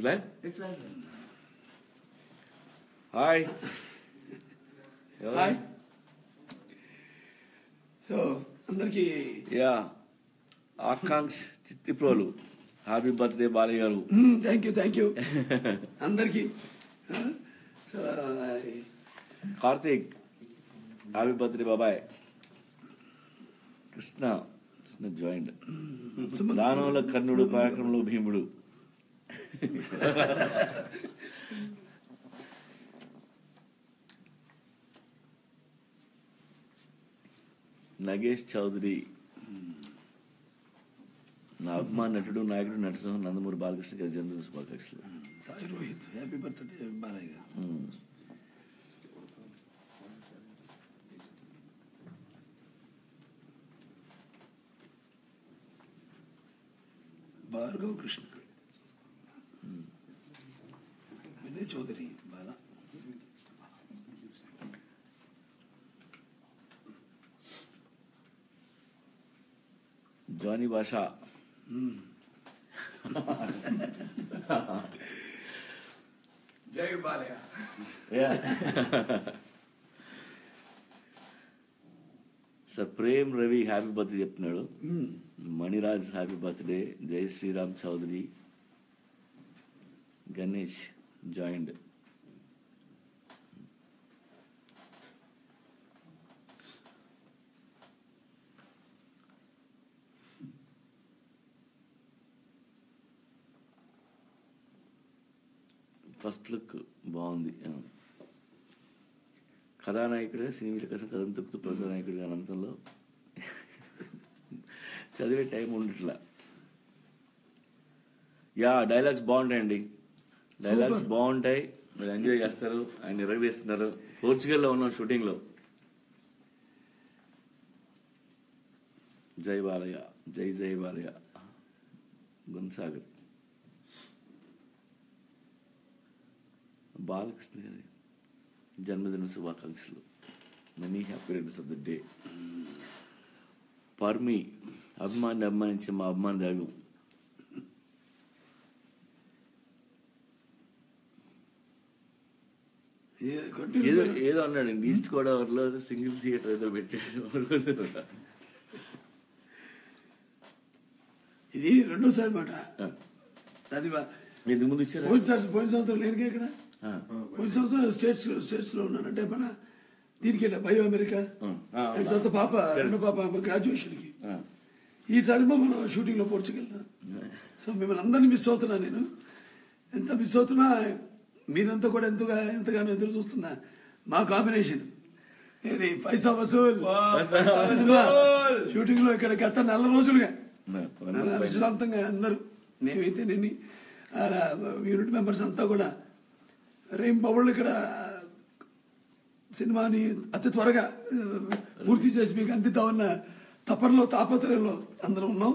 live. Hi hi so అందరికీ yeah. Akanksha Chittiprolu. Happy birthday Balayya garu. Thank you thank you అందరికీ. So Karthik. Happy birthday బాబాయ్. Krishna. Krishna joint దానంలో కర్ణుడు పరాక్రమంలో భీముడు. నగేష్ చౌదరి. నా అభిమాన నటుడు నాయకుడు నటసింహ నందమూరి బాలకృష్ణ గారి జన్మదిన శుభాకాంక్షలు. Sai Rohit happy birthday Balayya garu. Bhargav Krishna. Vinay Chowdary? Bala. Johnny Basha. Jai Balaya. Sir Prem Ravi happy birthday చెప్తున్నాడు. Maniraj happy birthday. Jai Sriram Chowdary. Ganesh. Joined first look బాగుంది. కథానాయకుడే కథానాయకుడిగా సినీ వికాసం కథం తొక్కుతూ ప్రజానాయకుడిగా అనంతంలో చదివే టైం ఉండట్లా. Yeah dialogues బాగుంటాయండి. డైలాగ్స్. బాగుంటాయి. మీరు ఎంజాయ్ చేస్తారు. ఆయన నిర్వహిస్తున్నారు. పోర్చుగల్లో ఉన్నాం షూటింగ్లో. జై బాలయ్య జై జై బాలయ్య. గున్సాగర్ బాలకృష్ణ గారి జన్మదిన శుభాకాంక్షలు. Many happy returns of the day పర్మి అభిమాని అభిమానించే మా అభిమాన దైవం ఏ- continuous ఏదో ఏదో అన్నాడు ఈస్ట్ గోదావరిలో సింగిల్ థియేటర్ ఏదో పెట్టాడు. ఇది రెండోసారి మాట. అది ఇంతకు ముందు ఇచ్చారా? పోయినసారి పోయిన సంవత్సరం లేనుగా ఇక్కడ. పోయిన సంవత్సరం స్టేట్స్ స్టేట్స్లో ఉన్నాను. అంటే మన దీనికి వెళ్ళా బయో అమెరికా. తర్వాత పాప రెండో పాప గ్రాడ్యుయేషన్కి ఆ. ఈసారి మనం షూటింగ్లో పోర్చుగల్ సో మిమ్మల్ని అందరినీ మిస్ అవుతున్నా నేను. ఎంత మిస్ అవుతున్నా మీరంతా కూడా ఎంతగా ఎంతగానో ఎదురు చూస్తున్నా మా కాంబినేషన్ ఇది పైసా వసూల్. షూటింగ్లో ఇక్కడ గత నెల రోజులుగా. విశ్రాంతంగా అందరూ మేమైతే నేను యూనిట్ మెంబర్స్ అంతా కూడా రేం బబుళ్ళు ఇక్కడ సినిమాని అతి త్వరగా పూర్తి చేసి మీకు అందిద్దామన్న తపనలో తాపత్రయంలో అందరం ఉన్నాం.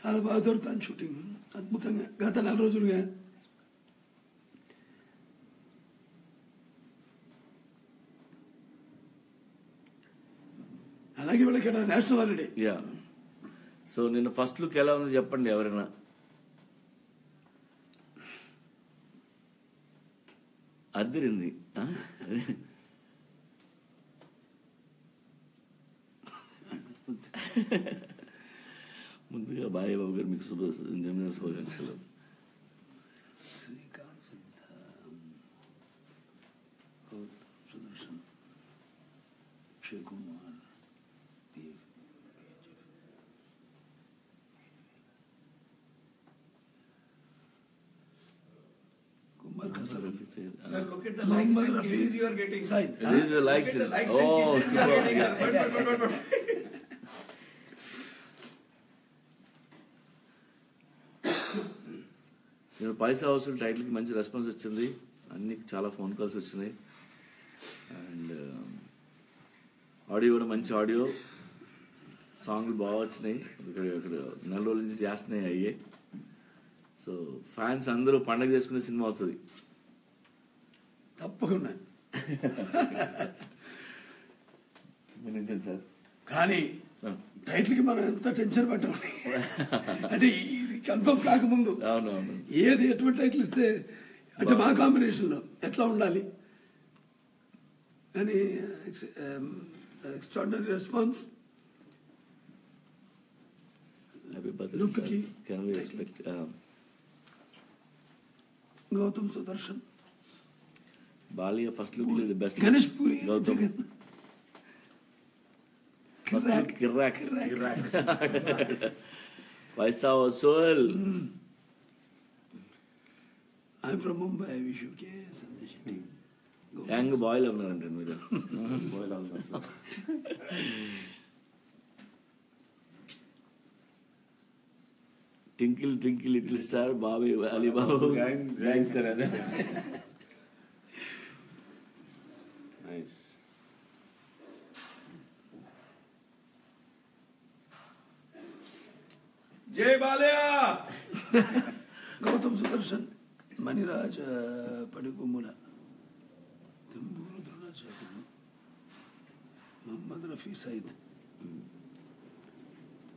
చాలా బాగా జరుగుతుంది షూటింగ్. అద్భుతంగా గత నెల రోజులుగా అలాగే వీళ్ళకి నేషనల్ హాలిడే. యా సో నిన్న ఫస్ట్ లుక్ ఎలా ఉందో చెప్పండి ఎవరైనా. అద్దరింది? ముందుగా బాయ్ బాబు గారు మీకు శుభ శుభాకాంక్షలు. శ్రీకాంత్ సిద్ధం గౌతమ్ సుదర్శన్ అక్షయ్ కుమార్ కుమార్ కసర్ నేను పైసా హౌస్ టైటిల్కి మంచి రెస్పాన్స్ వచ్చింది. అన్ని చాలా ఫోన్ కాల్స్ వచ్చినాయి. అండ్ um, ఆడియో కూడా మంచి ఆడియో. సాంగ్లు బాగా వచ్చినాయి. ఇక్కడ ఇక్కడ నెల రోజుల నుంచి చేస్తున్నాయి అయ్యే. సో ఫ్యాన్స్ అందరూ పండగ చేసుకునే సినిమా అవుతుంది. తప్పకుండా. కానీ టైటిల్కి మనం ఎంత టెన్షన్ పడ్డామని అంటే ఇది కన్ఫర్మ్ కాకముందు ఏది ఎటువంటి టైటిల్ ఇస్తే అంటే మా కాంబినేషన్లో ఎట్లా ఉండాలి? అని extraordinary response. Can expect Gautham Sudarshan. Balayya first look the best Ganesh Puri Gautham Jagan first look కిర్రాక్ కిర్రాక్ కిర్రాక్ వైసా Vasool I'm from Mumbai I wish you K Sandesh young బాయ్లో ఉన్నారంటే మీరు tinkle twinkle little star Bobby Alibabu gangster అదే జై బాలయ్య. గౌతమ్ సుదర్శన్ మణిరాజ పడికొమ్ముల తంబూరు ద్రోణాచార్యులు మొహమ్మద్ రఫీ సైద్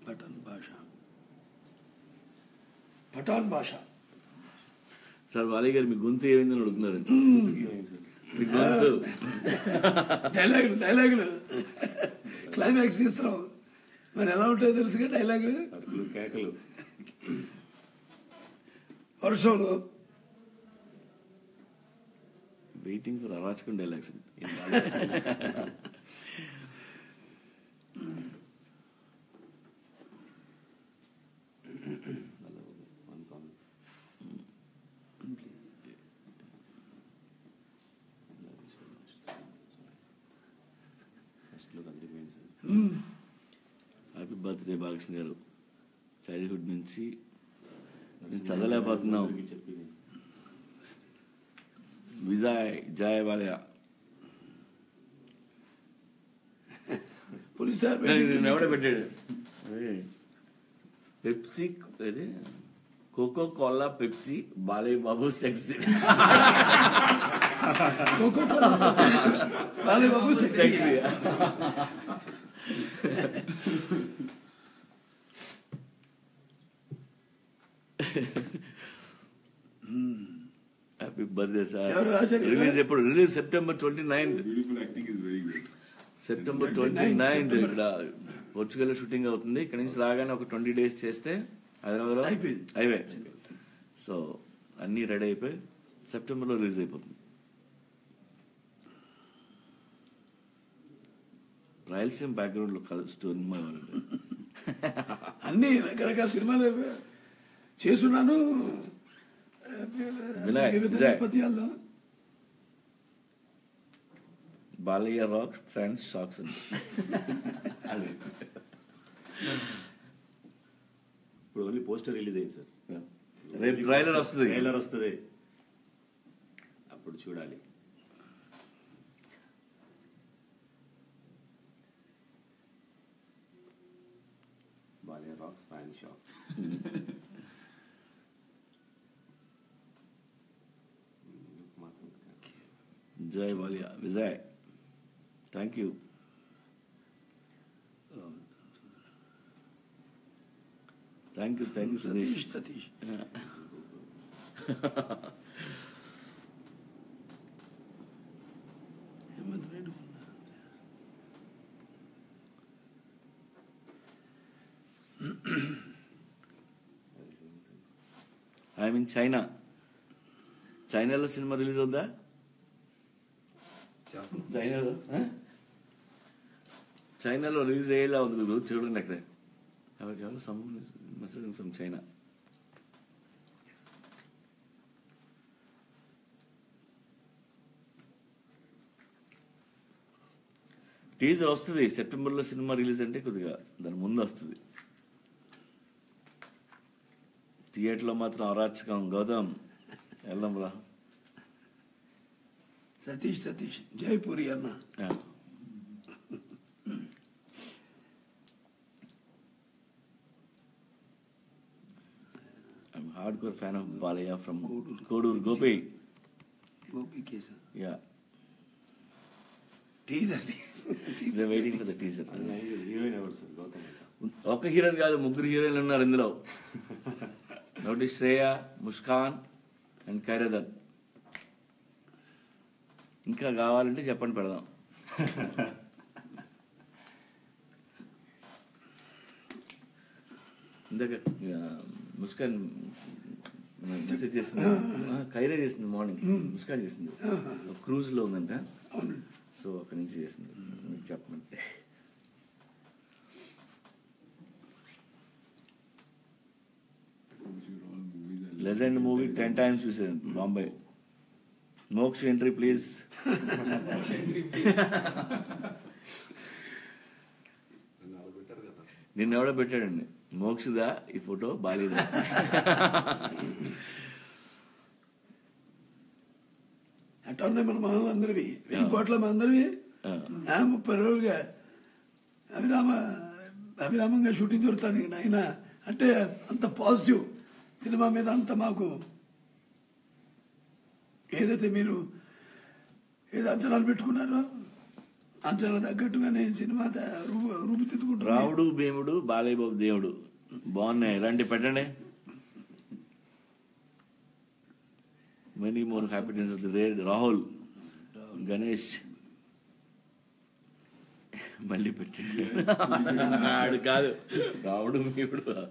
పఠాన్ భాష. పఠాన్ భాష. Sir Bali గారు మీ గొంతు ఏమైందని అడుగుతున్నారు మీ గొంతు. డైలాగులు డైలాగులు. క్లైమాక్స్ ఇస్తున్నాం మరి ఎలా ఉంటాయో తెలుసుగా డైలాగులు అరుపులు కేకలు. వర్షంలో? వెయిటింగ్ ఫర్ అరాచకం డైలాగ్స్ వన్ కామెంట్ ఫస్ట్లో తగ్గిపోయింది సార్ హ్యాపీ బర్త్డే బాలకృష్ణ గారు చైల్డ్హుడ్ నుంచి నేను చదవలేకపోతున్నాం చెప్పి విజయ్ జయ బాలయ్య పోలీస్ నేను ఎవడ పెట్టాడు? పెప్సీ ఇది Coca Cola Pepsi Balayya Babu sexy బాలే Babu sexy. Happy birthday sir? Release ఎప్పుడు release September twenty ninth beautiful acting is very good September twenty 29th ninth. ఇక్కడ పోర్చుగల్ షూటింగ్ అవుతుంది ఇక్కడ నుంచి రాగానే ఒక ట్వంటీ డేస్ చేస్తే హైదరాబాద్ అయిపోయింది. అయిపోయి సో అన్ని రెడీ అయిపోయి సెప్టెంబర్లో రిలీజ్ అయిపోతుంది రాయలసీమ బ్యాక్గ్రౌండ్లో కాదు స్టోరీ. అన్ని రకరకాల సినిమాలు చేస్తున్నాను వివిధ. నేపథ్యాల్లో. బాలయ్య రాక్ ఫ్రెండ్స్ షాక్స్ అండి. అదే. ఇప్పుడు ఓన్లీ పోస్టర్ రిలీజ్ అయింది సార్. రేపు ట్రైలర్ వస్తుంది. ట్రైలర్ వస్తుంది. అప్పుడు చూడాలి. జై Balayya Vijay thank you thank you thank you Satish Suresh Satish Hemanth Reddy I mean China చైనాలో సినిమా రిలీజ్ అవుద్దా చైనాలో? చైనాలో రిలీజ్ అయ్యేలా ఉంది మీరు చూడండి అక్కడ. ఎవరికి ఎవరు మెసేజ్ ఫ్రమ్ చైనా టీజర్ వస్తుంది సెప్టెంబర్లో సినిమా రిలీజ్ అంటే కొద్దిగా దాని ముందు వస్తుంది. థియేటర్లో మాత్రం అరాచకం గౌతమ్ వెళ్దాం రా. సతీష్ సతీష్ జైపూరి అన్న Yeah. I'm hardcore fan of Balaya from Kodur. Kodur, Gopi. Gopi case Yeah. Teaser waiting for the teaser heroine ఎవరు సార్ గౌతమ్ అంట ఒక హీరోయిన్ కాదు ముగ్గురు హీరోయిన్లు ఉన్నారు ఇందులో ఒకటి శ్రేయ ముస్కాన్ అండ్ ఖైరదత్ ఇంకా కావాలంటే చెప్పండి పెడదాం. ఇందాక ముస్కాన్ మెసేజ్ చేసింది. ఖైరా చేసింది మార్నింగ్ ముస్కాన్ చేసింది. క్రూజ్లో ఉందంట. సో అక్కడి నుంచి చేసింది. మీకు చెప్పమంటే. లెజెండ్ మూవీ టెన్ టైమ్స్ చూసాను బాంబే. మోక్ష ఎంట్రీ ప్లీజ్ నిన్న ఎవడో పెట్టాడండి. మోక్షదా? ఈ ఫోటో బాలేదా? అట్లా ఉన్నాయి మన మనందరివి. వెయ్యి కోట్ల మనందరివి. ముప్పై రోజులుగా అవిరామ అవిరామంగా షూటింగ్ ఇక్కడ ఆయన అంటే అంత పాజిటివ్. సినిమా మీద అంత మాకు ఏదైతే మీరు ఏదో అంచనాలు పెట్టుకున్నారో అంచనా తగ్గట్టుగా నేను సినిమా తయా- రూపు రూపుదిద్దుకుంటున్నాను రావుడు భీముడు బాలయ్య బాబు దేవుడు. బాగున్నాయి. ఇలాంటి పెట్టండి. Many more happiness of the raid Rahul Ganesh. మళ్ళీ పెట్టండి. ఆడు కాదు. రావుడు భీముడు.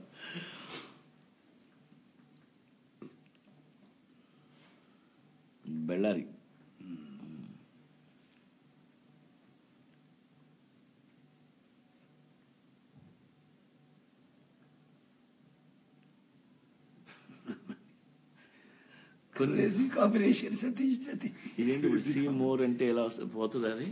బెళ్ళారి కాంబినేషన్ సతీష్ సతీష్ ఇదేంటి ఇప్పుడు సీ మోర్ అంటే ఎలా వస్తుంది పోతుంది అది?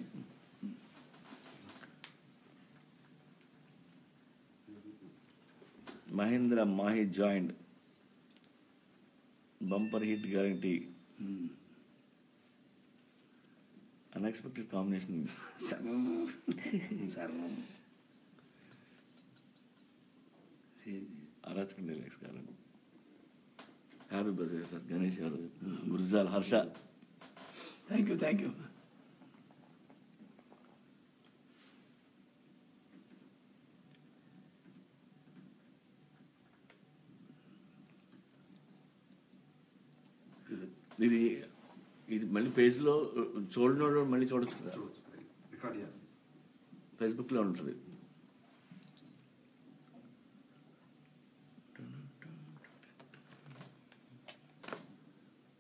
Mahendra Mahi joint. Bumper hit guarantee. Unexpected combination సర్వం సర్వం అరాచకం డైలాగ్స్ గారు happy birthday sir Ganesh garu Gurjal Harsha thank you thank you ఇది మళ్ళీ పేజ్లో చూడనోడు మళ్ళీ చూడొచ్చు కదా. ఫేస్బుక్లో ఉంటుంది.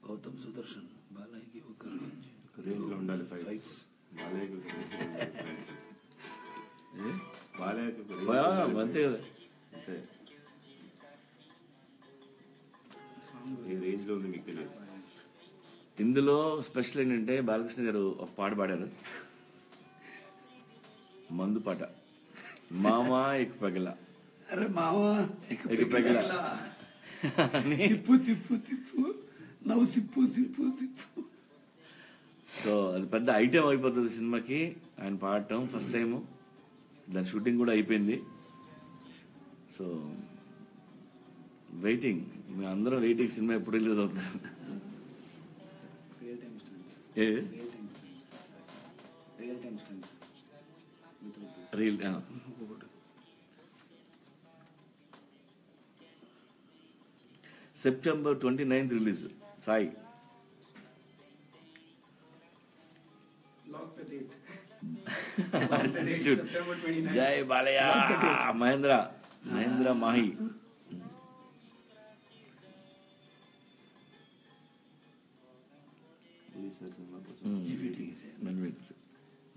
గౌతమ్ సుదర్శన్ బాలయ్యకి ఒక రేంజ్ ఉండాలి ఫైట్స్ బాలయ్యకి అంతే. కదా. ఇందులో స్పెషల్ ఏంటంటే బాలకృష్ణ గారు ఒక పాట పాడారు. మందు పాట. మామా ఎక్ పగల. అరే మామ ఇక పగల. తిప్పు తిప్పు తిప్పు. నవ్వు సిప్పు సిప్పు సిప్పు సో అది పెద్ద ఐటెం అయిపోతుంది సినిమాకి. ఆయన పాడటం ఫస్ట్ టైం దాని షూటింగ్ కూడా అయిపోయింది. So waiting. మేము అందరం వెయిటింగ్ సినిమా ఎప్పుడు రిలీజ్ అవుతుంది? Time students a real time students real time students reel September twenty ninth release Sai lock the date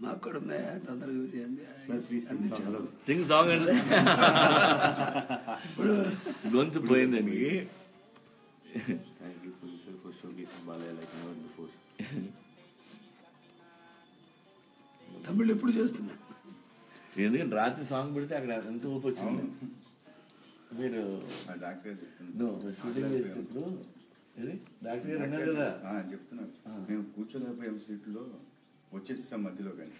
మాకు కూడా ఉన్నాయా తొందరగా. Sing song. అంటే ఇప్పుడు గొంతు పోయింది బిఫోర్ తమిళ్ ఎప్పుడు చేస్తున్నా? ఎందుకంటే రాత్రి సాంగ్ పెడితే అక్కడ ఎంత ఊపి వచ్చింది? మీరు షూటింగ్ చేసేటప్పుడు చెప్తున్నారు. మేము కూర్చోలేకపోయాం సీట్లో వచ్చేసాం మధ్యలో కానీ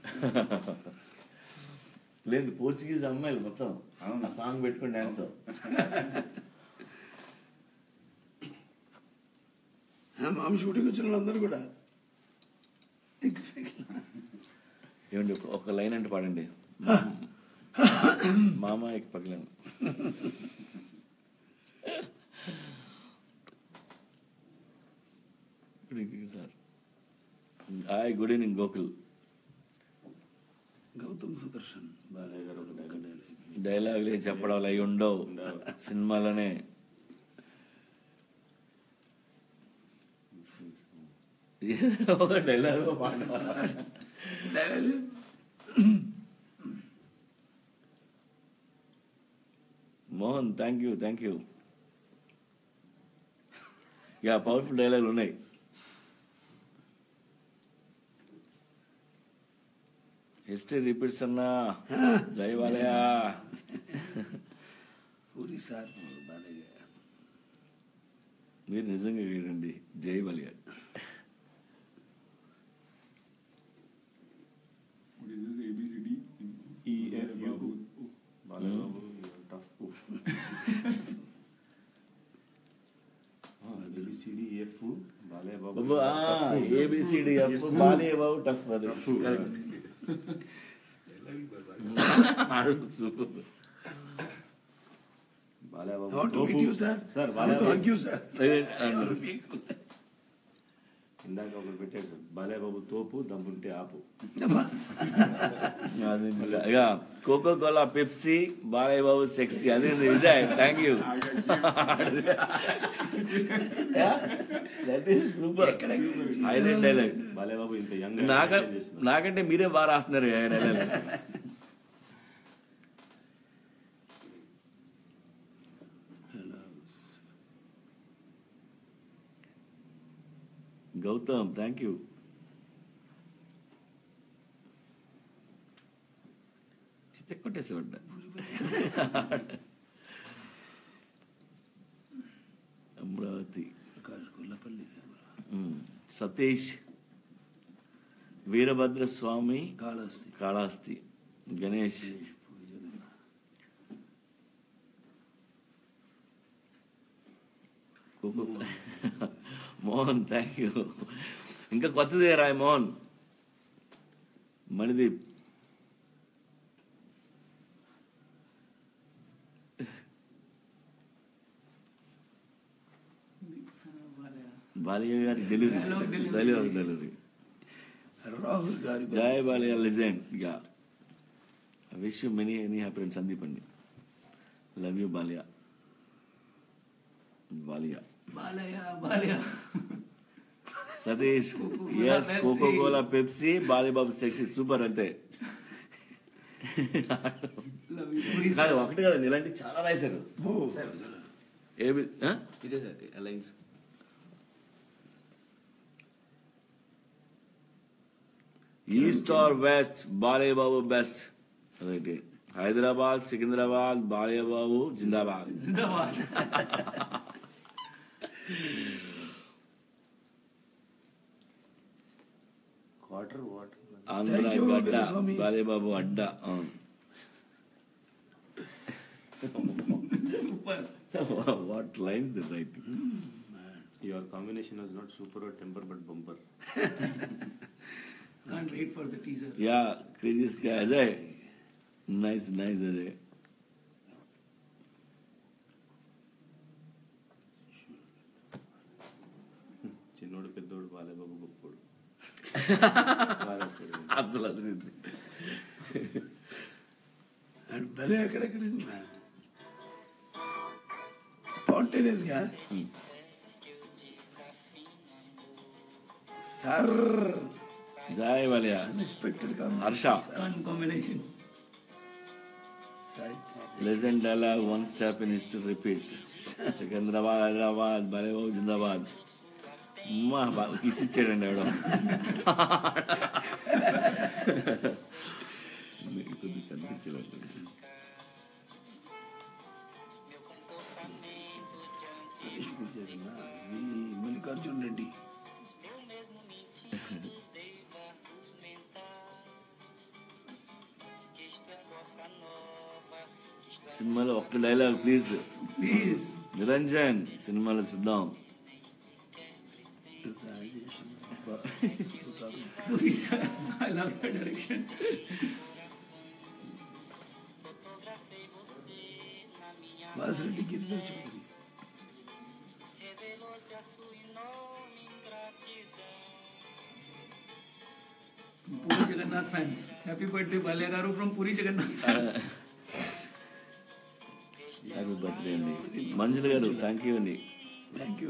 లేదు పోర్చుగీస్ అమ్మాయిలు మొత్తం అవును. సాంగ్ పెట్టుకుని డాన్స్ మామ షూటింగ్ వచ్చిన వాళ్ళందరూ కూడా ఏమండి ఒక- లైన్ అంటే పాడండి మామ ఎక్ పగలను good evening sir hi good evening Gokul Gautham Sudarshan Balayya garu ఒక dialogue. డైలాగులు చెప్పడం అవి ఉండవు సినిమాలోనే dialogue. Mohan thank you thank you yeah powerful డైలాగులు ఉన్నాయి హిస్టరీ రిపీట్స్ అన్నా. జై వాలయా పూరి సార్ మీరు నిజంగా వీరండి జై A B C D F Balayya Babu A B C D Balayya Babu tough అది How to meet you, sir? Sir, How to hug you, sir? ఇందాక ఒకటి పెట్టాడు సార్ బాలయ్యబాబు తోపు దమ్ముంటే ఆపు. Coca Cola Pepsi Balayya Babu sexy అదే Vijay thank you super highlight dialogue Balayya Babu ఇంత young నాక నాకంటే మీరే బాగా రాస్తున్నారు డైలాగ్ గౌతమ్ థ్యాంక్ యూ చిత్త కొట్టేసేవాడ అమరావతి. సతీష్ వీరభద్ర స్వామి కాళహస్తి గణేష్. కుకు- మోహన్ థ్యాంక్ యూ ఇంకా కొత్తది రాయ్ మోహన్. మణిదీప్. బాలయ్య గారి డెలివరీ డెలివరీ డెలివరీ రాహుల్ గారి జై Balayya legend yeah wish you many any happy Sandeep అండి love you Balayya. Balayya. Balayya Balayya. Satish S Pepsi. Coca Cola Pepsi బాలీబాబు sexy super అంతే కాదు ఒకటి కదండి ఇలాంటి చాలా రాశారు ఏబి? ఇదే sir east or west Balayya Babu best right Hyderabad Secunderabad Balayya Babu Zindabad. Quarter water Andhra Thank you, గడ్డ వీరస్వామి. బాలయ్య బాబు అడ్డ అవును what line right your combination was not super or temper but bumper Can't wait for the teaser. Yeah crazies Ajay nice nice Ajay చిన్నోడు బాగా రాశాడు. అసలు అది and భలే ఎక్కడెక్కడ స్పాంటేనియస్ గా సార్ జై బాలయ్య అన్ఎక్స్పెక్టెడ్ గా Harsha Combination. Legend dialogue one step in history repeats Secunderabad Hyderabad Balayya Babu జిందాబాద్ అమ్మా ఎవడో మీకు కొద్దిగా కనిపించలేదు మల్లికార్జున్ రెడ్డి. సినిమాలో ఒక్క డైలాగ్ ప్లీజ్. Please. నిరంజన్ సినిమాలో చూద్దాం. Puri sir, I love your direction. Vasireddy Giridhar Chowdary Jagannath fans. Happy birthday, Balya Garu from Puri Jagannath fans. Happy birthday అండి మంజుల గారు థ్యాంక్ యూ అండి థ్యాంక్ యూ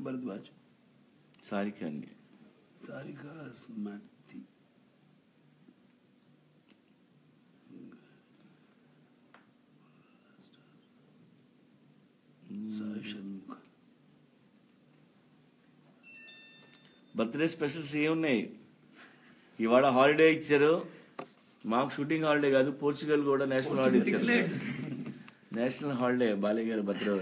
భరద్వాజ్ సారిక అండి సారిక స్మర్తి సాయి షణ్ముఖ్ బర్త్డే స్పెషల్స్ ఏమున్నాయి ఇవాళ హాలిడే ఇచ్చారు మాకు షూటింగ్ హాలిడే కాదు పోర్చుగల్ కూడా నేషనల్ హాలిడే ఇచ్చారు నేషనల్ హాలిడే బాలయ్య గారి బర్త్డే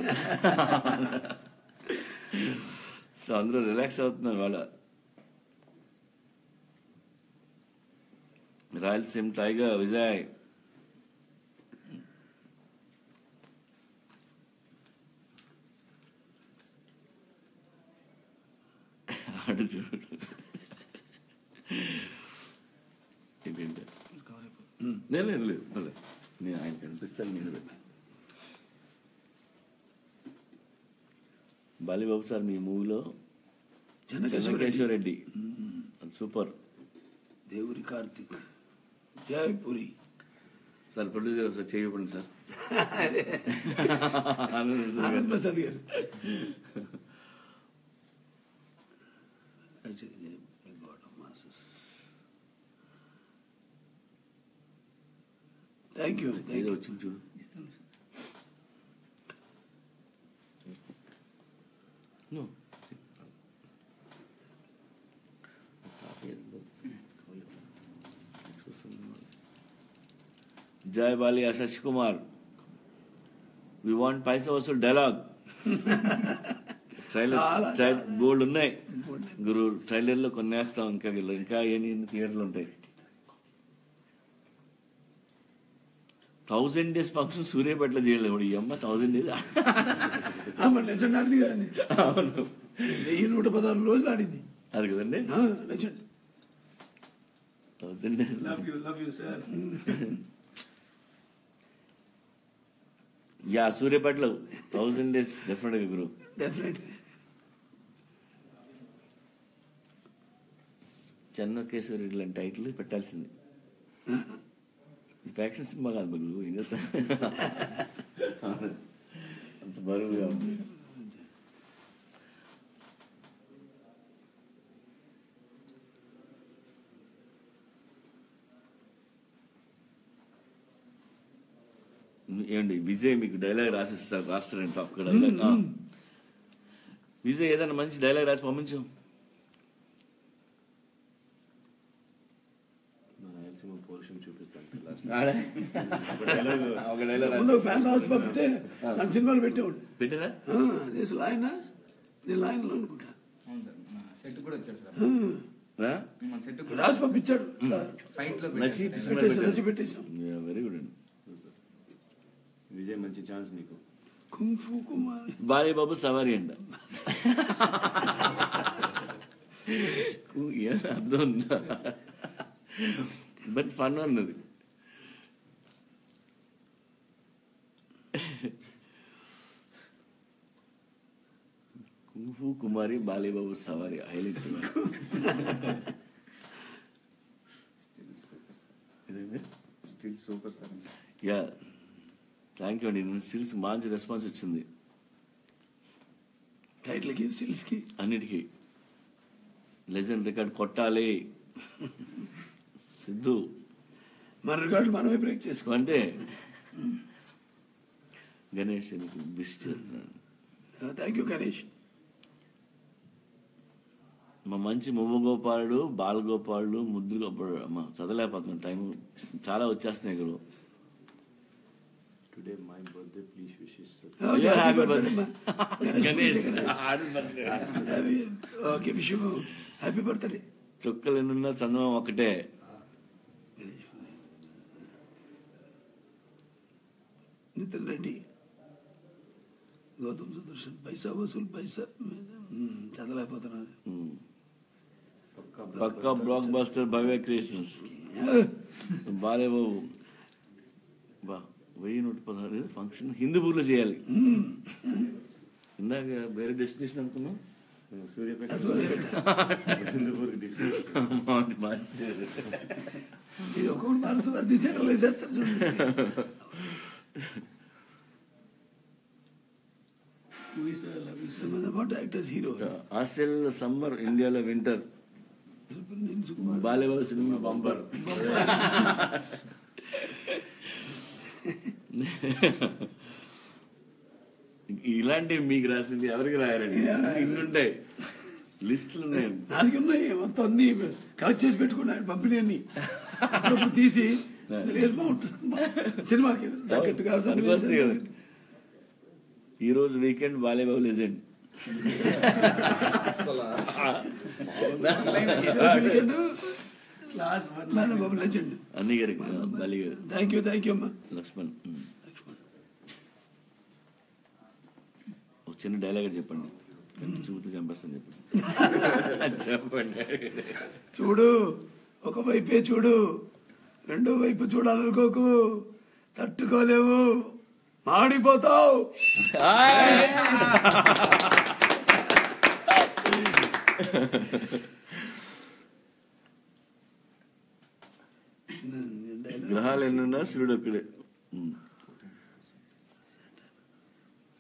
సో అందరూ రిలాక్స్ అవుతున్నారు వాళ్ళ. రాయలసీమ టైగర్ విజయ్. ఆడు చూడు. ఏంటంటే లేదు లేదు లేదు. నేను ఆయన కనిపిస్తాను నేను బాలీబాబు సార్ మీ మూవీలో Chennakeswara Reddy. Super. Devuri Karthik Jaipuri sir producer sir Anand sir. Anand. Prasad గారు. థ్యాంక్ యూ వచ్చింది చూడు ఇస్తాను sir. No. Jaya Bali Sashi Kumar we want Paisa Vasool dialogue trailer చాలా, గోల్డ్ ఉన్నాయి. గురు ట్రైలర్లో కొనేస్తాం ఇంకా వీళ్ళు. ఇంకా ఎన్ని థియేటర్లు ఉంటాయి? థౌజండ్ డేస్ ఫంక్షన్ సూర్యాపేటలో చేయలేము ఈ అమ్మ థౌజండ్ డేస్ లెజెండ్ ఆడింది కదండి. అవును. వెయ్యి నూట పదహారు రోజులు ఆడింది. అది కదండి. sir. యా సూర్యాపేటలో థౌజండ్ డేస్ డెఫినెట్గా గురు డెఫినెట్ చెన్నకేశ్వర రెడ్డి లాంటి టైటిల్ పెట్టాల్సింది. ఇది యాక్షన్ సినిమా కాదు గురు ఏం అంత బరువుగా ఉంది ఏమండి విజయ్ మీకు డైలాగ్ రాసిస్తారు రాస్తారంట డైలాగ్ ఆ. విజయ్ ఏదైనా మంచి డైలాగ్ రాసి పంపించు మన రాయలసీమ పౌరుషం చూపిస్తాను లాస్ట్ ఒక డైలాగ్ ముందు ఫ్యాన్ హౌస్ పంపితే నాకు సినిమాలు పెట్టేవాడు. పెట్టారా? అదే లాయనా నేను లాయన్లో అనుకుంటా. సెట్ కూడా వచ్చాడు సార్. ఆ, ఆ? మన సెట్ కూడా రాసి పంపించాడు. ఫైట్లో నచ్చి పెట్టేశాం వెరీ గుడ్ అండి. విజయ్ మంచి ఛాన్స్ నీకు. Kung fu Kumar. Balayya Babu Savari అంట. అర్థం ఉందా? బట్ ఫన్ అన్నది. Kung fu Kumari Balayya Babu Savari highlight still super sir yeah thank you అండి స్టిల్స్ మంచి రెస్పాన్స్ వచ్చింది. టైటిల్కి స్టిల్స్కి అన్నిటికీ. లెజెండ్ రికార్డ్ కొట్టాలి. సిద్ధు. మన రికార్డు మనమే బ్రేక్ చేసుకో అంటే గణేష్ బిస్ట్ థ్యాంక్ యూ గణేష్ మా మంచి మువ్వ గోపాలుడు బాలగోపాలుడు ముద్దు గోపాలుడు అమ్మ చదవలేకపోతున్నాం టైం చాలా వచ్చేస్తున్నాయి ఇక్కడ today my birthday please wishes happy birthday. Ganesh okay wish happy birthday చుక్కలు ఎన్నున్నా చందమం ఒకటే నితిన్ రెడ్డి గౌతమ్ సుదర్శన్ పైసా వసూలు పైసా ఉమ్. పక్కా blockbuster Bhavya creations Balebabu బా వెయ్యి నూట పదహారు ఫంక్షన్ హిందూపూర్లో చేయాలి ఇందాక వేరే డెస్టినేషన్ అనుకున్నాం సూర్యపేట. డిస్ట్రిక్ట్ మౌంట్ మార్చేది. ఇది ఒక్కొక్కటి డిసెంబర్లో వేసేస్తారు చూడండి ఆస్ట్రేలియాలో సమ్మర్ ఇండియాలో వింటర్ బాలేబాబు సినిమా బంపర్ ఇలాంటివి మీకు రాసింది ఎవరికి రాయారండి ఇన్నుంటాయి. లిస్టులు ఉన్నాయి. నాది ఉన్నాయి మొత్తం అన్ని కలెక్ట్ చేసి పెట్టుకున్నాను పంపిణీ అన్ని. తీసి సినిమాకి తగ్గట్టుగా పనికొస్తాయి కదా. ఈ రోజు weekend Balebabu legend one. Babu legend. అన్ని గారికి బలి గారు. థ్యాంక్ యూ థ్యాంక్ యూ అమ్మా. లక్ష్మణ్. ఒక చిన్న డైలాగ్ చెప్పండి. చూపుతూ చంపేస్తాను చెప్పండి. చెప్పండి. చూడు ఒక వైపే చూడు రెండో వైపు చూడాలనుకోకు తట్టుకోలేవు. మాడిపోతావు. గ్రహాలు ఎన్నున్నా సూర్యుడు ఒక్కడే ఉమ్.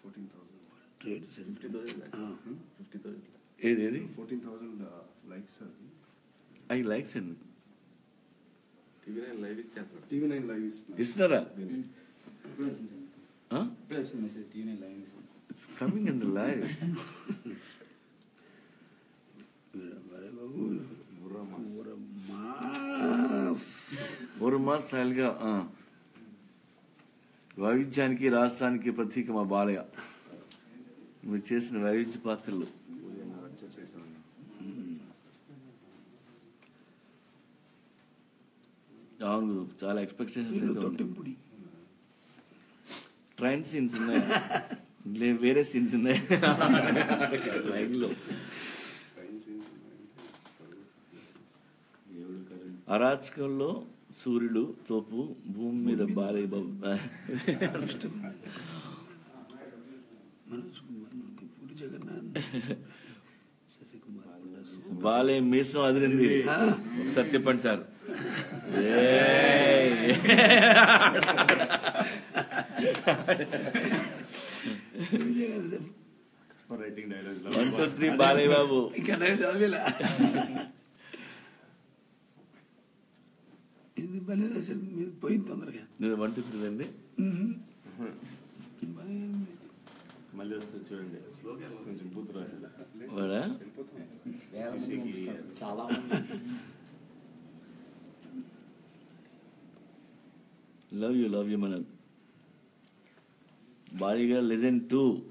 Fourteen thousand trade fifty thousand fifty thousand ఏది ఏది fourteen thousand likes I likes అండి టీవీ నైన్ లైవ్ ఇచ్చేస్తున్నాడు వచ్చింది message TV nine live message. Coming in the live ఒక మాస్ స్టైల్గా ఆ. వైవిధ్యానికి రాష్ట్రానికి ప్రతీక మా బాలయ్య. మీరు చేసిన వైవిధ్య పాత్రలు. అవును చాలా ఎక్స్పెక్టేషన్స్ అయితే ట్రైన్ సీన్స్ ఉన్నాయి. లే- వేరే సీన్స్ ఉన్నాయి. లైన్లో అరాచకంలో సూర్యుడు తోపు భూమి మీద బాలయ్య బాబు బాలయ్య మీసం అదిరింది. సత్యపండి sir. A one two three Balayya Babu ఇంకా నేను చదివేలా ఇది భలే రాశాడు మీరు పోయింది తొందరగా వన్ టూ త్రీ అండి. భలే ఉంది. మళ్ళీ వస్తుంది చూడండి. కొంచెం బూత్ రాశాడు. చాలా. లవ్ యూ లవ్ యూ మన బాలీగా లెజెండ్ టూ.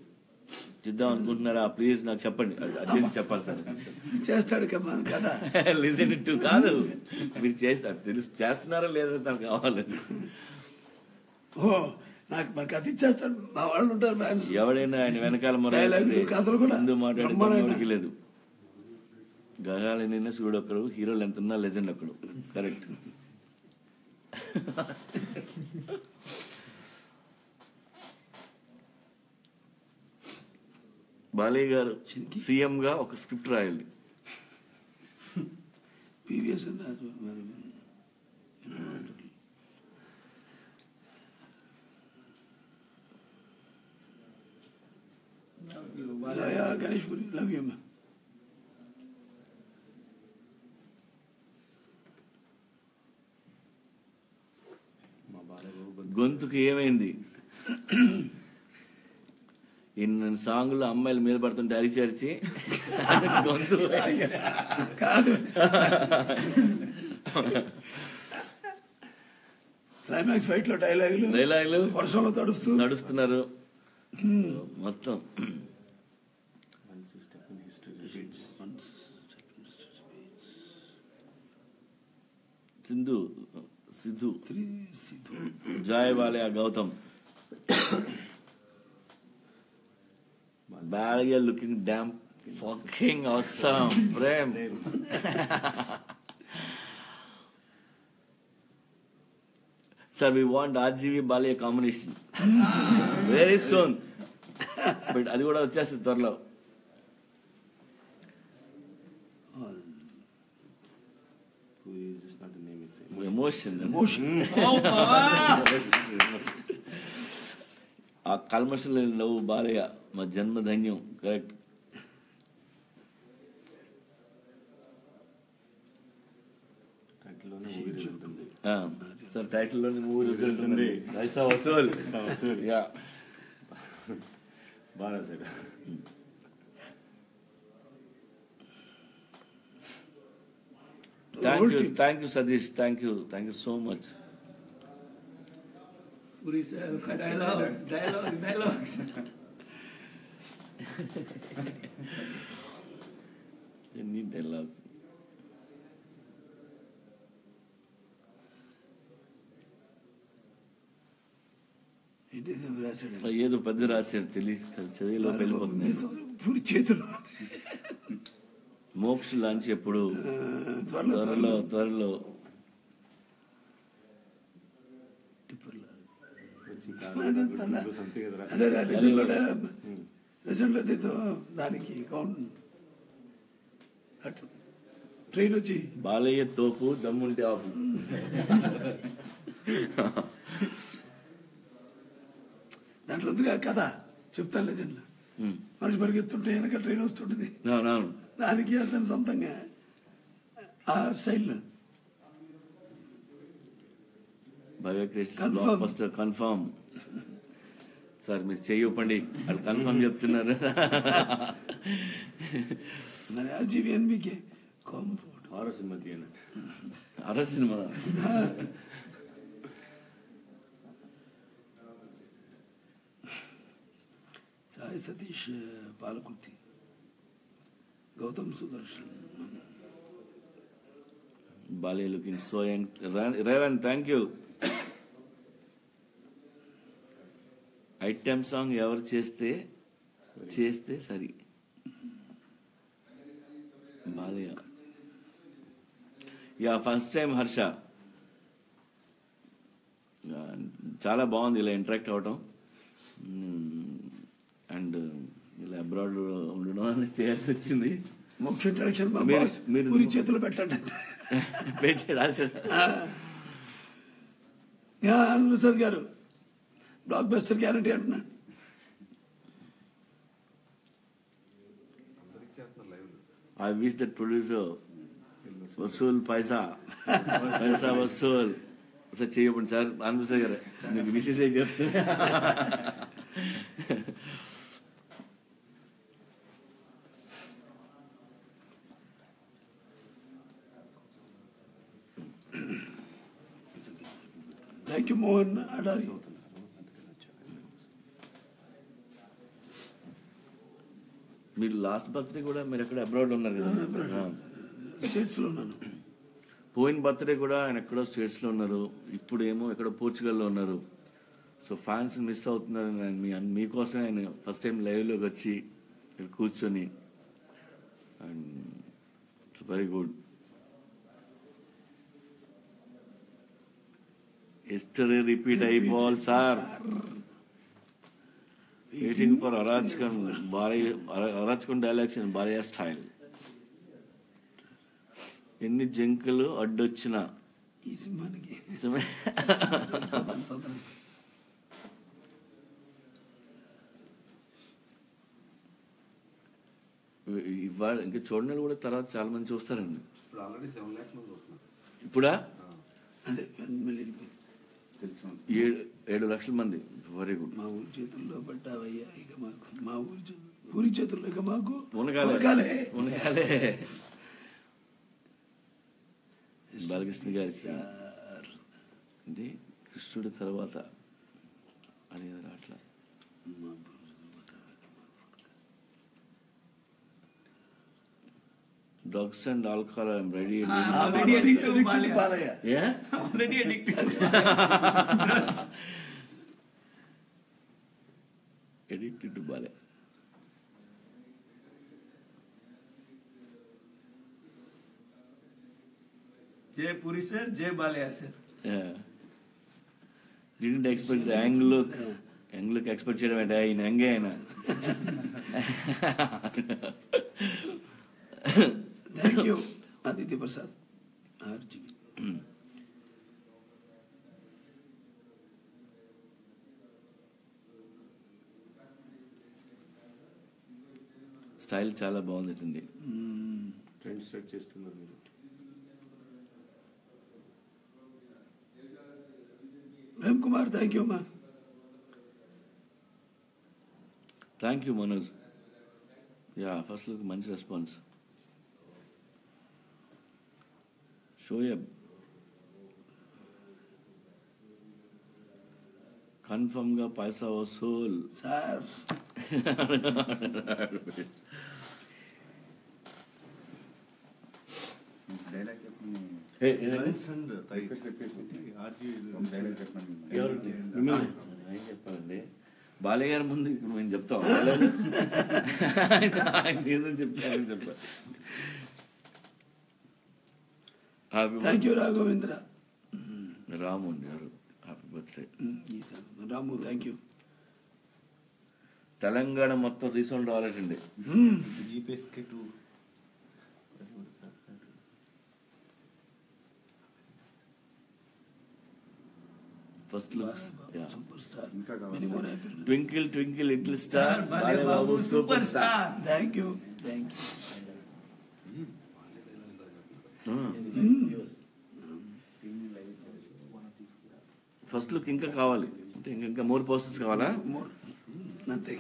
చూద్దాం అనుకుంటున్నారా? ప్లీజ్ నాకు చెప్పండి. అర్జెంట్ చెప్పాలి సార్. చేస్తాడు కదా. లెజెండ్ టూ కాదు. మీరు చేస్తారు. తెలుసు. చేస్తున్నారా లేదా నాకు కావాలి. ఓ నాకు మరి కథ ఇచ్చేస్తాడు. మా వాళ్ళు ఉంటారు ఫ్యాన్స్ ఎవడైనా ఆయన వెనకాల కథలు కూడా. ముందు. ఎవరికి లేదు. గగాలైన సూర్యుడు ఒకడు హీరోలు ఎంత ఉన్నా లెజెండ్ ఒకడు. కరెక్ట్. బాలయ్య గారు సీఎం గా ఒక స్క్రిప్ట్ రాయాలి. పీవీఎస్ గణేష్ లవ్ యూ గొంతుకు ఏమైంది? ఇన్ని సాంగ్లు అమ్మాయిల మీద పడుతుంటే అరిచి అరిచి గొంతు. కాదు క్లైమాక్స్ ఫైట్లో డైలాగులు డైలాగులు వర్షంలో తడుస్తూ. నడుస్తున్నారు So, మొత్తం. సింధు సిద్ధు. జాయ్ వాలే Gautam. బాగా లుకింగ్ డామ్ ఫకింగ్ అవసరం Prem sir we want RGV Balayya combination very soon but అది కూడా వచ్చేస్తుంది త్వరలో Who is just not a name itself. Emotion Emotion. ఆ కల్మషం లేని లవ్ బాలయ్య మా జన్మధన్యం కరెక్ట్. సార్ టైటిల్లోని మూవీ రిజల్ట్ ఉంది రైసా వసూల్ వసూల్ యా. బాగా sir thank you thank you Satish thank you thank you so much dialogues dialogues dialogues ఎన్ని డైలాగ్స్ రాశాడు. ఏదో పెద్ద రాశారు తెలియదు చదివిలో చేతులు మోక్ష లాంచ్ ఎప్పుడు త్వరలో త్వరలో కాదు. ఏదో దానికి అటు ట్రైన్ వచ్చి బాలయ్య తోపు దమ్ముంటే ఆపు. దాంట్లో ఉందిగా కథ. చెప్తాను ఉమ్. మనిషి పరిగెత్తుంటే వెనక ట్రైన్ వస్తుంటుంది. దానికి అతను సొంతంగా ఆ స్టైల్లో కన్ఫర్మ్ సార్ మీరు చెయ్యొప్పండి వాళ్ళు కన్ఫర్మ్ చెప్తున్నారు. మరి ఆర్జీవీఎన్బికి కంఫర్ట్ Horror సినిమా cinema? Sai Satish Palakurthi Gautam Sudarshan. Balayya looking so young. Revan thank you item song ఎవరు చేస్తే చేస్తే సరి. Balayya yeah first time Harsha. చాలా బాగుంది ఇలా ఇంటరాక్ట్ అవటం. అండ్ ఇలా అబ్రాడ్ ఉండడం అనేది చేయాల్సి వచ్చింది. మోక్ష మీరు- పూరి చేతులు పెట్టండి? అంటే పెట్టి రాశాడు yeah, Anand Prasad garu. Blockbuster guarantee అంటున్నాడు I wish that producer Vasool పైసా పైసా వసూల్ ఒకసారి చేయబడి సార్ ఆనంద్ గారు మీకు విషెస్ చెప్తున్నా థ్యాంక్ యూ మోహన్ అడారి మీరు లాస్ట్ బర్త్డే కూడా మీరు ఎక్కడ అబ్రాడ్ ఉన్నారు కదా? ఆ. స్టేట్స్లో ఉన్నాను. పోయిన బర్త్డే కూడా ఆయన ఎక్కడో స్టేట్స్లో ఉన్నారు. ఇప్పుడు ఏమో ఎక్కడో పోర్చుగల్లో ఉన్నారు. సో ఫ్యాన్స్ మిస్ అవుతున్నారు మీ మీకోసం ఆయన ఫస్ట్ టైం లైవ్లోకి వచ్చి ఇక్కడ కూర్చొని and it's very good history repeat అయిపోవాలి సార్ వెయిటింగ్ ఫర్ అరాచకం భార్య అరాచకం డైలాగ్స్ ఇన్ భార్య స్టైల్ ఎన్ని జంకులు అడ్డొచ్చినా. ఇవాళ ఇంకా చూడని కూడా తర్వాత చాలా మంది చూస్తారండి. ఇప్పుడు ఏడు ఏడు లక్షల మంది. వెరీ గుడ్ మా ఊరి చేతుల్లో పడ్డావయ్యా ఇక మాకు మా ఊరి చేతుల్లో ఊరి చేతుల్లో ఇక మాకు మునగాలే. మునగాలే. బాలకృష్ణ గారి సార్. అంటే కృష్ణుడి తర్వాత అని అట్లా. Drugs and alcohol I'm ready already addicted to Balya. Balayya A addicted to బాలే Jay Puri sir, Jay Balya sir. Didn't expect angle యాంగిల్కి expect చేయడం ఏంటి? ఆయన యంగే ఆయన. Thank you Aditya Prasad RGV. Style చాలా బాగుందండి. ట్రెండ్ సెట్ చేస్తున్నారు మీరు. ప్రేమ్ కుమార్ థ్యాంక్ యూ అమ్మా thank you Manoj yeah first look మంచి రెస్పాన్స్ షోయబ్ కన్ఫర్మ్గా పైసా వసూల్ సార్ డైలాగ్ చెప్పండి హే, ఏదండి? రిక్వెస్ట్ చెప్పేసి ఆర్జీ డైలాగ్ చెప్పండి ఎవరు? మిమ్మల్ని? ఏం చెప్పాలండి? బాలయ్య గారి ముందు ఇప్పుడు మేము చెప్తాం. ఆయన ఏదో థ్యాంక్ యూ రాఘవేంద్ర రాము అండి గారు happy birthday Ramu thank you Telangana మొత్తం రీసౌండ్ రావాలండి జీపీఎస్కే two first looks super star twinkle twinkle little star Balya Babu superstar. Thank you thank you first look ఇంకా కావాలి. అంటే ఇంకా ఇంకా మోర్ పోస్టర్స్ కావాలా? మోర్ అంతే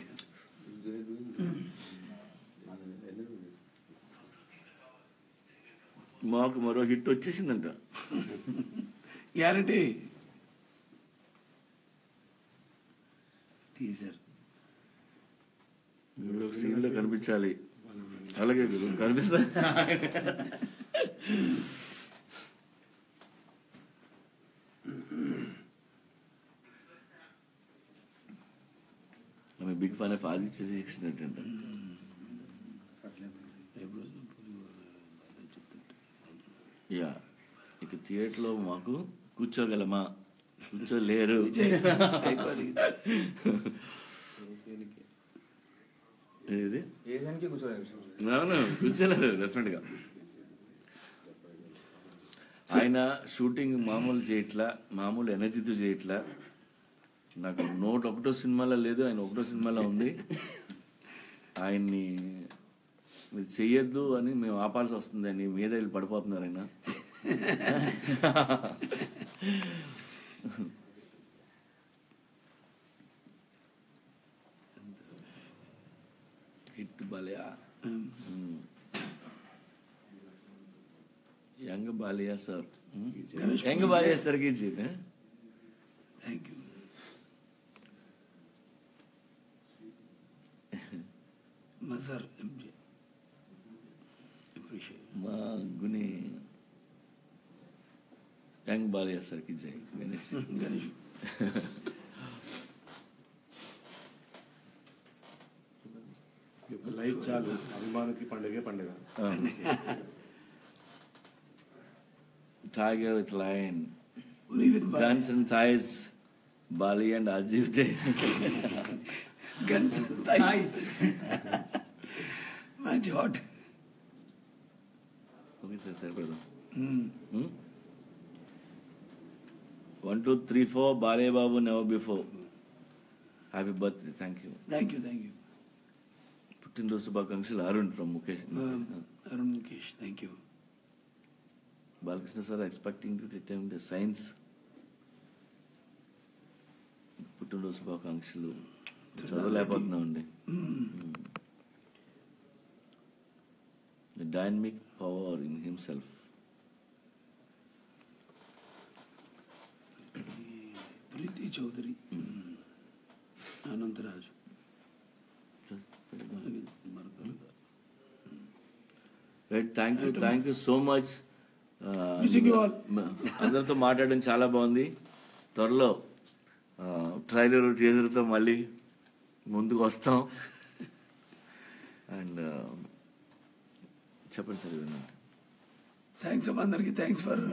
మాకు మరో హిట్ వచ్చేసిందంట. గ్యారంటీ టీజర్ మీరు ఒక సీన్లో కనిపించాలి. అలాగే కనిపిస్తా. ఆమె బిగ్ ఫ్యాన్ ఆఫ్ ఆదిత్య సిక్స్నట్ అంట యా ఇక థియేటర్లో మాకు కూర్చోగలమా? కూర్చోలేరు ఇది ఏ దానికి కూర్చోలేదు అవును కూర్చోలేరు ఆయన షూటింగ్ మామూలు చేయట్లా మామూలు ఎనర్జీతో చేయట్లా. నాకు నోట్ ఒకటో సినిమాలో లేదు ఆయన ఒకటో సినిమాలో ఉంది. ఆయన్ని మీరు చెయ్యొద్దు అని మేము ఆపాల్సి వస్తుంది అని మీద వెళ్ళి పడిపోతున్నారు ఆయన. Hit Balayya young Balayya sir young Balayya సార్కి जी हैं। Thank you Mazhar MJ appreciate మా గుని యంగ్ బాలియా సార్కి జై గణేష్ గణేష్ లైఫ్ చాలు అభిమానికి పండుగే పండుగ Tiger with lion, ఉరి విత్ guns and thighs, Bali and Ajiv Day. Guns మంచి hot okay sir సరిపడదాం one two three four Balayya Babu never before happy birthday thank you thank you thank you పుట్టినరోజు శుభాకాంక్షలు Arun from Mukesh Arun Mukesh thank you Balakrishna sir expecting to attempt science పుట్టినరోజు శుభాకాంక్షలు. చదవలేకపోతున్నాం అండి dynamic power in himself Preethi Chowdary. Anantharaju right thank you thank you so much. అందరితో మాట్లాడడం చాలా బాగుంది. త్వరలో ట్రైలర్ టీజర్తో మళ్ళీ ముందుకు వస్తాం. అండ్ చెప్పండి సార్ థ్యాంక్స్ అమ్మా అందరికీ. థ్యాంక్స్ ఫర్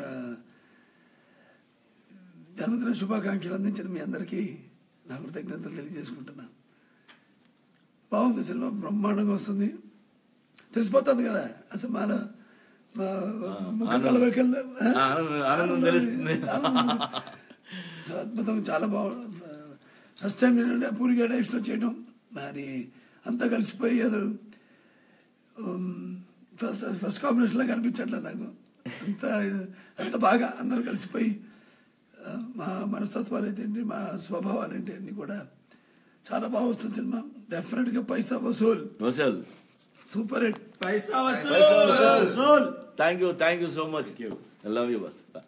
జన్మదిన శుభాకాంక్షలు అందించిన మీ అందరికీ నా కృతజ్ఞతలు తెలియజేసుకుంటున్నాను బాగుంది సినిమా బ్రహ్మాండంగా వస్తుంది. తెలిసిపోతుంది కదా అసలు మన. అద్భుతం చాలా బాగుంది ఫస్ట్ టైం నేను పూరిగా డైరెక్షన్ చేయడం మరి అంతా కలిసిపోయి అది ఫస్ట్ ఫస్ట్ కాంబినేషన్లో కనిపించట్లేదు నాకు. అంత అంత బాగా అందరూ కలిసిపోయి మా మనస్తత్వాలు ఏంటి మా స్వభావాలు ఏంటి కూడా చాలా బాగా వస్తుంది సినిమా. డెఫినెట్గా పైసా Vasool. Vasool. Super hit. Paisa Vasool. Thank you thank you so much love you bus